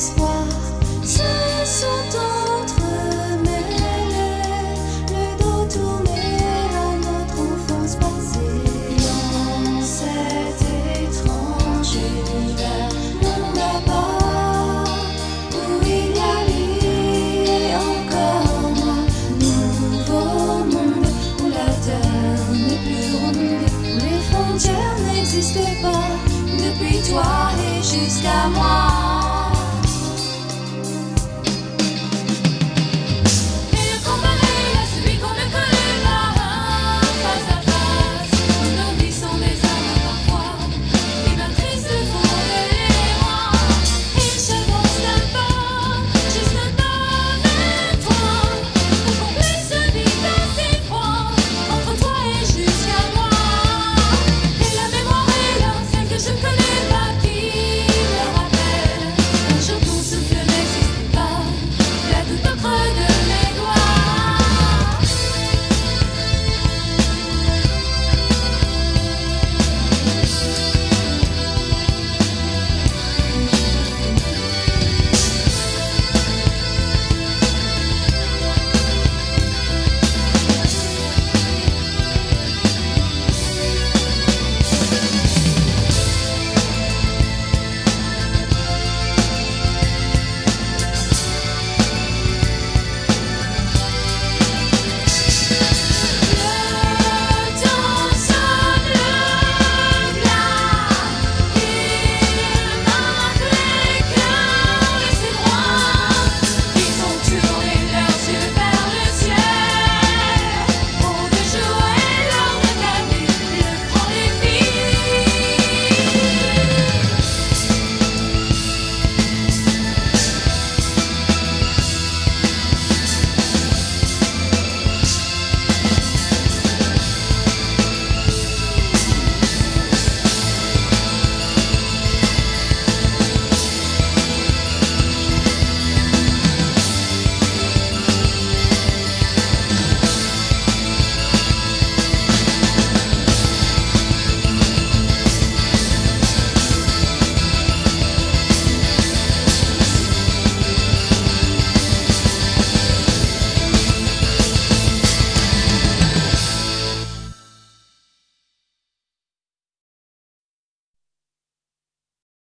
espoirs se sont entremêlés, le dos tourné à notre enfance passée. Dans cet étrange univers, non d'abord, où il y a lui et encore moi, nouveau monde où la terre n'est plus ronde, où les frontières n'existaient pas, depuis toi et jusqu'à moi.